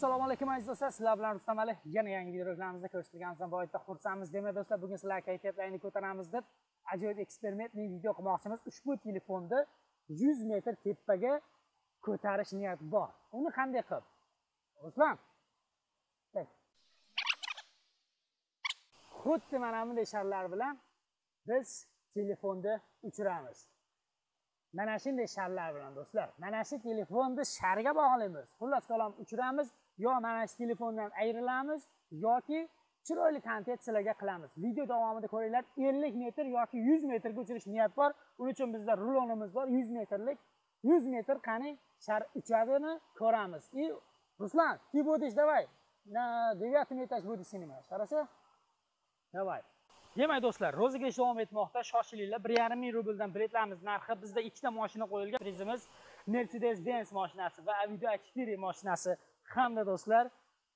assalomu alaykum aziz do'stlar. Sizlar bilan rustam ali yana yangi videoroliklarimizni ko'rishtirganimizdan boyatda xursandmiz demak do'stlar bugun sizlarga kayfiyatlarni ko'taramiz deb ajoyib eksperimentli video qilmoqchimiz. Ushbu telefonni 100 metr tepaga ko'tarish niyati bor. Uni qanday qilib? Ruslan xuddi mana bunday sharlar bilan biz telefonni uchiramiz. Mana shunday sharlar bilan do'stlar. Mana shu telefonni sharga bog'laymiz xullas kalom uchiramiz. Yo mana shu telefondan ayrilamiz yoki chiroyli kontent sizlarga qilamiz. Video davomida ko'ringlar 50 metr yoki 100 metrga uchirish niyat bor. Uning uchun bizda rulonimiz bor 100 metrlik. 100 metr qani? Shar uchadimi ko'ramiz. И ruslan ты будешь давай на девятом этаж будешь снимать хорошо давай demak do'stlar rozыгрыш davom etmoqda. Shoshilinglar bir yarim ming rubldan biletlarimiz narxi bizda ikkita mashina qo'yilgan. Prizimiz mercedes benz mashinasi va avido 4 mashinasi hamda do'stlar?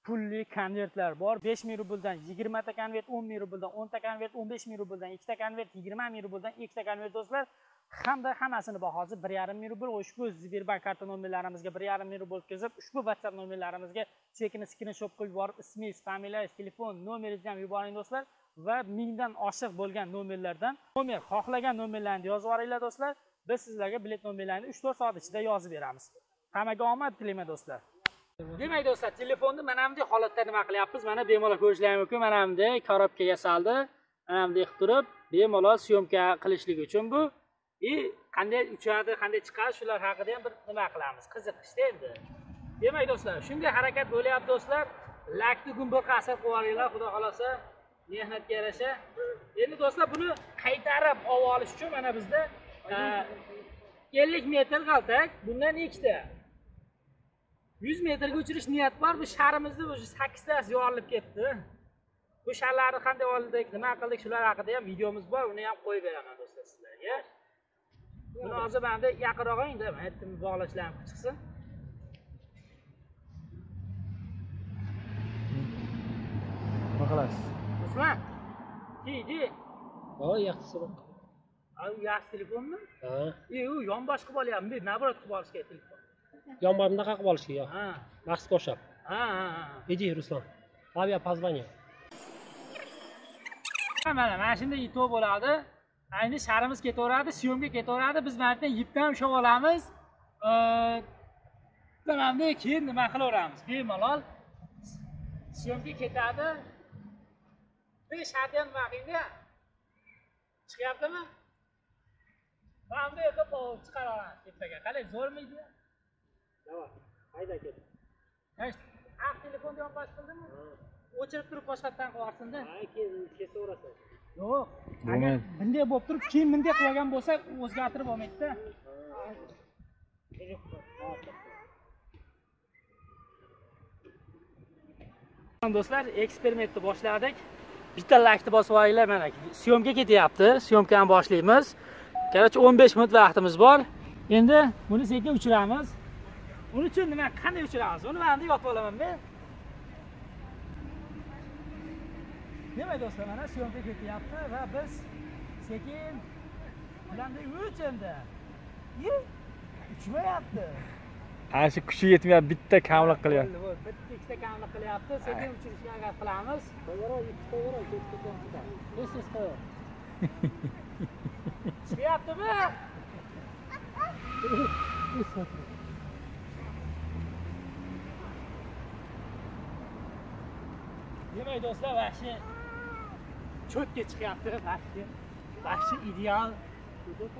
Pulli konvertlar bor. besh ming rubldan yigirmata konvert o'n ming rubldan o'nta konvert o'n besh ming rubldan ikkita konvert yigirma ming rubldan ikkita konvert do'stlar. Hamda hammasini bahosi bir yarim ming rubl ushbu sberbank karta nomerlarimizga bir yarim ming rubl o'tkazib ushbu whatsapp nomerlarimizga chekini skrinshot qilib yuborib ismingiz familiyangiz telefon nomeringizni ham yuboring do'stlar. Va mingdan oshiq bo'lgan nomerlardan nomer xohlagan nomerlarni yozib yuboringlar do'stlar. Biz sizlarga bilet nomerlarini uch to'rt soat ichida yozib beramiz. Hammaga omad tilayman do'stlar. Demak. Do'stlar telefonni mana bunday holatda nima qilyapmiz? Mana bemalol ko'rishlari mumkin. Mana bunday korobkaga soldi mana bunday qilib turib bemalol syomka qilishlik uchun bu. И qanday uchadi qanday chiqadi shular haqida ham bir nima qilamiz? Qiziqishda endi. Demak do'stlar shunday harakat bo'lyapti do'stlar. Lakni gumburqa asar qilib yuboringlar xudo xohlasa. Mehnatga yarasha. Endi do'stlar buni qaytarib olib olish uchun mana bizda ellik metr qaltak bundan ikkita yuz metrga uchirish niyat bor bu sharimizni уже sakkiztasi yorilib ketdi. Bu sharlarni qanday oldik nima qildik? Shular haqida ham videomiz bor uni ham qo'yib beraman do'stlar sizlarga. Buni hozir mana yaqinroq olingda aytdim bog'lashlarim chiqsin. Nima qilasiz? Ruslan iди ho yaxshisi bor yaxshi telefonmi ha. E u yonbosh qilib bunday naоборот qilib olish kerak telefon yonbor bunaqa qilib olish kerak. Ha. Ha ha иди руслан авиа позвони mana mana shunday ito bo'ladi. Endi sharimiz ketaveradi syomka ketaveradi. Biz mana yerdan yipdan ushlab olamiz. Bunday keyin nima qilaveramiz? Bemalol syomka ketadi. Bu ham nima qilingda chiqyaptimi? Mana bunday qilib chiqara olamiz tepaga qalay zo'rmidi hayda ket ah telefonni yonbosh qildimi o'chirib turib boshqatdan qilib yuborsinda kesaverasan yo'q. Agar bunday bo'lib turib keyin bunday qilib olgan bo'lsa o'zgartirib olmaydida. Do'stlar eksperimentni boshladik. Bitta laykni bosib olinglar mana. Syomka ketyapti. Syomkani boshlaymiz. Короче o'n besh minut vaqtimiz bor. Endi buni sekin uchiramiz uning uchun nima qanday uchiramiz? Uni mana yotib olaman men. Demak do'stlar mana syomka ketyapti va biz sekin bularni uch endi. Uchmayapti. Ana shu kuchi yetmayapti bitta kamlik qilyapti. Bitta ikkita kamlik qilyapti. Sekin uchirishga harakat qilamiz. Chiqyaptimi demak do'stlar vahshi cho'tga chiqyapti vahshi vahshi ideal.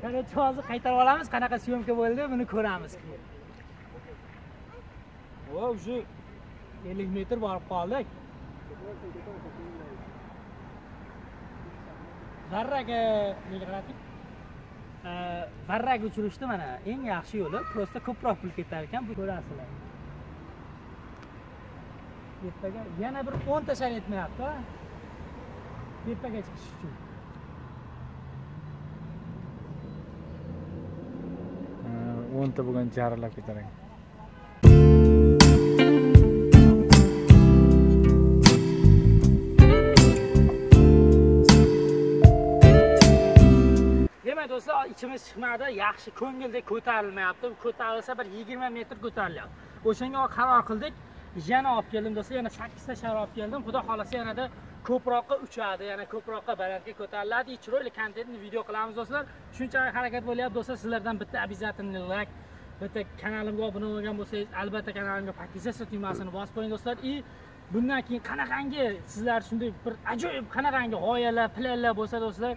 Короче hozir qaytarib olamiz qanaqa syomka bo'ldi buni ko'ramiz keyin o уже ellik metr borib qoldik varraga e, nega qaradik e, varraga uchirishni mana eng yaxshi yo'li просто ko'proq pul ketar ekan bu ko'rasizlar tepaga yana bir o'nta shar yetmayapti tepaga chiqish uchun. O'nta bo'lgan jarillab ketar ekan do'stlar ichimiz chiqmadi. Yaxshi ko'ngildek ko'tarilmayapti. Ko'tarilsa bir yigirma metr ko'tarilyapti. O'shanga qaror qildik yana olib keldim do'stlar yana sakkizta shar olib keldim. Xudo xohlasa yanada ko'proqqa uchadi yana ko'proqqa balandga ko'tariladi. И chiroyli kontentni video qilamiz do'stlar. Shunchalik harakat bo'lyapti do'stlar sizlardan bitta обязательно like bitta kanalimga obuna bo'lgan bo'lsangiz albatta kanalimga подписаться tugmasini bosib qo'ying do'stlar. И bundan keyin qanaqangi sizlar shunday bir ajoyib qanaqangi g'oyalar planlar bo'lsa do'stlar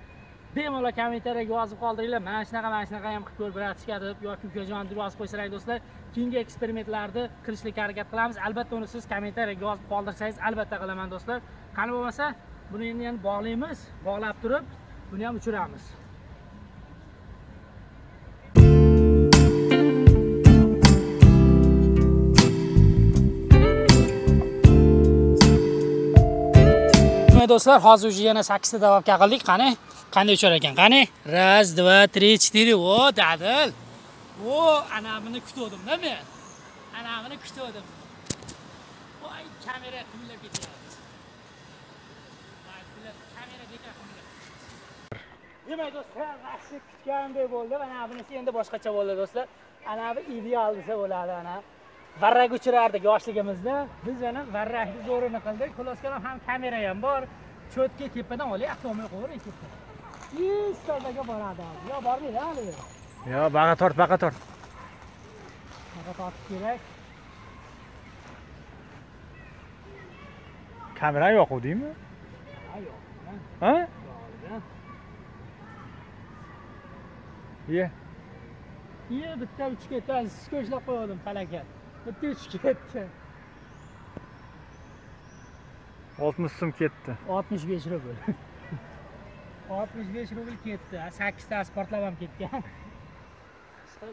bemalol kommentariyaga yozib qoldiringlar. Mana shunaqa mana shunaqa ham qilib ko'r bratishka deb yoki ukajon deb yozib qo'ysalar do'stlar keyingi eksperimentlarni qilishlikka harakat qilamiz. Albatta uni siz kommentariyaga yozib qoldirsangiz albatta qilaman do'stlar. Qani bo'lmasa buni endi endi bog'laymiz bog'lab turib buni ham uchiramiz. Mana do'stlar hozir уже yana sakkizta davobga qildik qani? Qanday uchar ekan? Qani? Раз два три четыре. O dadil. O ana buni kutuvdimda men. Ana buni kutuvdim. Voy kamera qimillab ketyapti. Voy, kamera bekor qimillab ketyapti. demak do'stlar yaxshi kutgandek bo'ldi. Mana bunisi endi boshqacha bo'ldi do'stlar. Ana bu ideal desa bo'ladi ana. Varrak uchirardik yoshligimizda biz yana varrakni zo'rini qildik. Xulosa kalom ham kamera ham bor. Cho'tka tepadan olyapti olmay qo'yavering tepadan istabaga boradi. Yo bormaydi haligi yo baqa tort baqa tort. Baqa tortish kerak. Kamera yoquvdingmi ha yo'q ha? Yo'q ye. Iye bitta uchib ketdi hozir sko'chlab qo'ygandim falakat bitta uchib ketdi oltmish so'm ketdi oltmish besh rubl oltmish besh rubl ketdi sakkiztasi portlab ham ketgan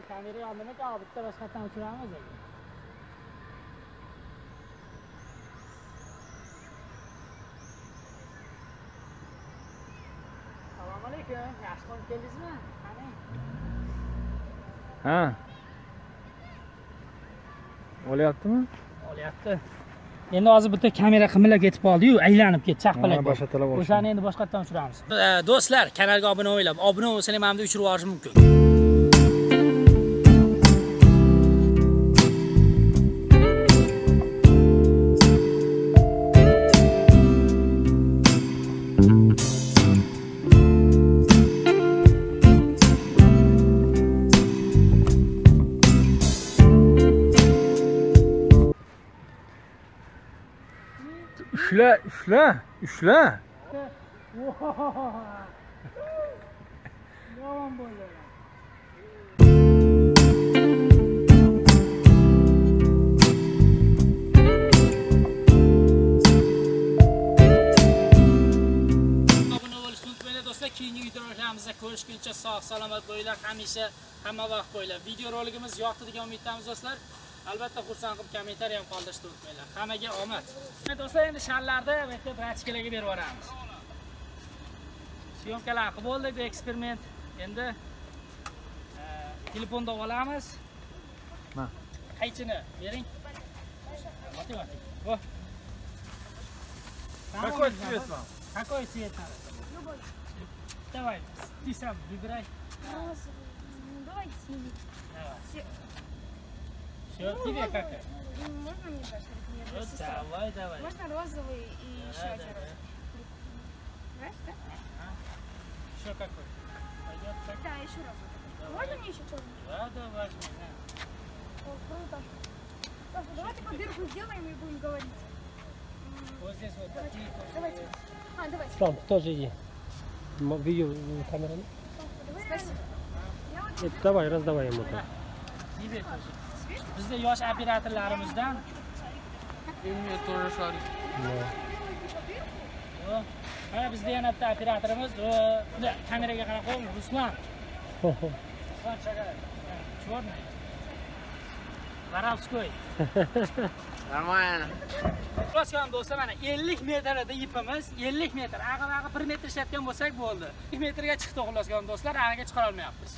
kamera yondimi ekan bitta boshqatdan uchiramiz assalomu alaykum yaxshi qo'nib keldingizmi qani ha olyaptimi? Olyapti. Endi hozir bitta kamera qimillab ketib qoldiyu aylanib ketdi chaqpalak boshqatalab o'shani endi boshqatdan uchiramiz do'stlar kanalga obuna bo'linglar obuna bo'lsanglar mana bunday uchirib yuborish mumkin ushla ushla ushla yomon bo'ldi obuna bo'lishni unutmanglar do'stlar. Keyingi videolarimizda ko'rishguncha sog' salomat bo'linglar hamisha hamma vaqt bo'linglar video roligimiz yoqdi degan umiddamiz do'stlar. Albatta xursand qilib kommentariy ham qoldirishni unutmanglar hammaga omad do'stlar endi sharlarni bu yerda bratishkalarga berib yuboramiz syomkalar qilib bo'ldik bu eksperiment endi e, telefonda olamiz Ma. qaychini bering matematik. Какой цвет вам? Какой цвет надо? Любой. Давай, ты сам выбирай. Розовый. Давай синий. Давай. Се- Все, Ну, тебе как? Можно мне для Вот давай, давай. Можно розовый и Да, еще да, один да. розовый. Знаешь, да? Еще какой? Пойдет так? Да, еще розовый. Можно мне еще черный? Да, давай. да. О, круто. Саша, давай такую дырку сделаем и будем говорить. Вот здесь вот Давайте. такие тоже Давайте. А, давай. Islom тоже иди. Видео э, камеру. Спасибо. Вот Э, Давай, раздавай ему там. Тебе тоже. Bizda yosh operatorlarimizdan Yo, mana bizda yana bitta operatorimiz kameraga qarab qo'ying Ruslan. Ruslan Chagayev. Черный. Воровской. Нормально. Rostdan do'stlar mana 50 metrda ipimiz, 50 metr. Ag'ir ag'ir 1 metr ishlatgan bo'lsak bo'ldi. 2 metrga chiqdi xulosgan do'stlar, anaga chiqara olmayapmiz.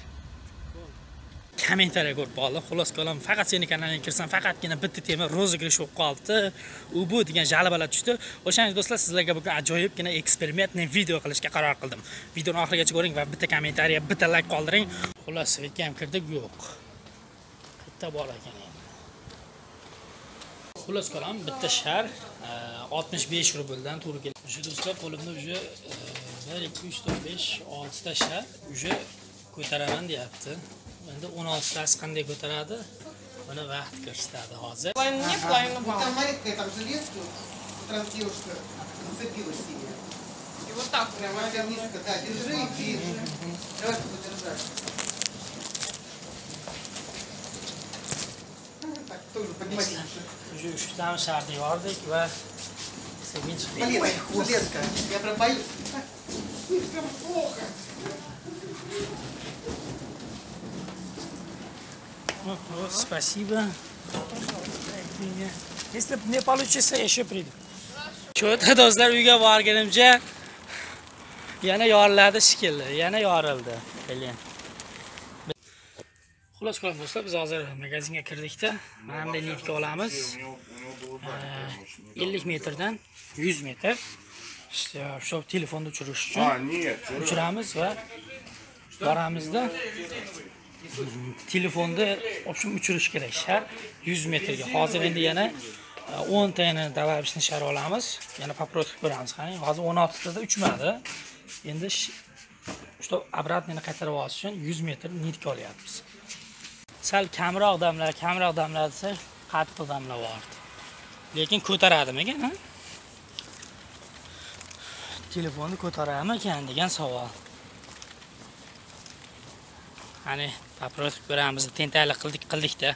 Kommentariya ko'rib qoldim xulos qalam faqat seni kanalingga kirsam faqatgina bitta tema rozыгрыш bo'lib qolibdi. U bu degan jalabalar tushdi. O'shaning do'stlar sizlarga bugun ajoyibgina eksperimentni video qilishga qaror qildim. Videoni oxirigacha ko'ring va bitta kommentariya bitta layk qoldiring. Xullas svetga ham kirdik yo'q. Bitta bor ekan xullas qalam bitta shar eh, 65 rubldan to'g'ri keladi shu do'stlar qo'limda уже eh, bir ikki uch to'rt besh oltita shar уже ko'taraman deyapti. Endi o'n oltitasi qanday ko'taradi buni vaqt ko'rsatadi hozir мне, половину вам. Там маленькая, там железку, там девушка зацепилась синяя. И вот так Прямо прямо. прям низко, да, держи и держи. Давай подержать. Уже uchtami sharni yordik va Полезка, железка. Я боюсь. Слишком плохо. Ого, спасибо. Если не получится, еще приду. Cho'ta do'stlar uyga borganimcha yana yoriladi shekilli, yana yorildi. Keling. Xullas qolib do'stlar, biz hozir magazinga kirdikda. Mana bunday nitka olamiz. Ee, 50 metrdan 100 metr. İşte shu telefonni uchirish uchun uchiramiz va boramizda telefonni общем uchirish kerak shar 100 metrga. Hozir endi yana e, 10 tani davabishni shar olamiz. Yana paprot qilib ko'ramiz. Qarang, hozir 16 tada uchmadi. Endi что обратныйni qaytarib olish uchun 100 metr nitka olyapmiz. Sal kamroq damlar, kamroq damlar desa, qattiq damlar bordi. Lekin ko'taradimikan, ha? Telefonni ko'taradimikan degan savol. Qani, paprot ko'ramiz, tentaklik qildik, qildikda.